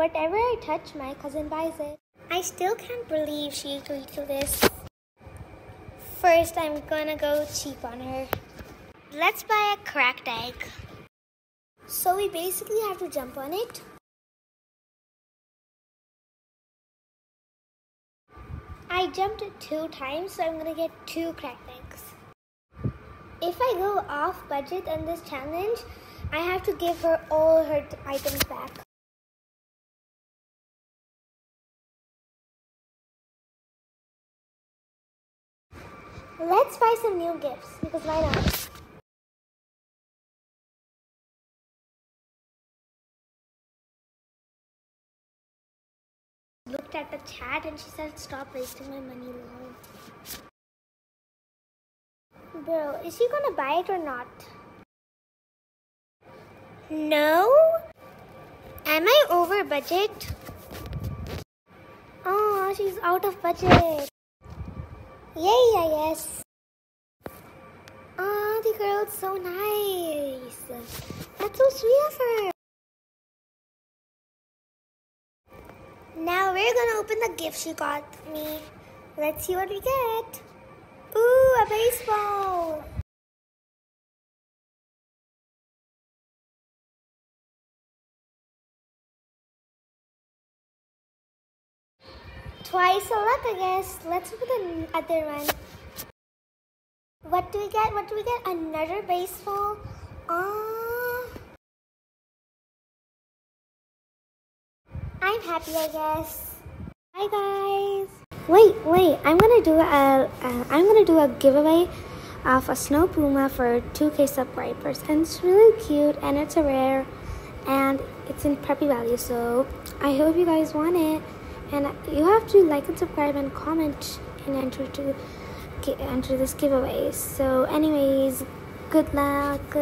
whatever I touch, my cousin buys it. I still can't believe she agreed to this. First, I'm gonna go cheap on her. Let's buy a cracked egg. So we basically have to jump on it. I jumped it two times, so I'm gonna get two cracked eggs. If I go off budget on this challenge, I have to give her all her items back. Let's buy some new gifts because why not? Looked at the chat and she said, Stop wasting my money. Bro, is she gonna buy it or not? No? Am I over budget? Oh, she's out of budget. Yes. Oh, the girl's so nice. That's so sweet of her. Now we're gonna open the gift she got me. Let's see what we get. Ooh, a baseball. Twice a luck, I guess. Let's open the other one. What do we get? What do we get? Another baseball? Oh. I'm happy, I guess. Hi, guys. Wait, wait. I'm gonna do a. Uh, I'm gonna do a giveaway of a snow puma for 2k subscribers, and it's really cute, and it's a rare, and it's in Preppy Valley. So I hope you guys want it and you have to like and subscribe and comment and enter to enter this giveaway. So anyways good luck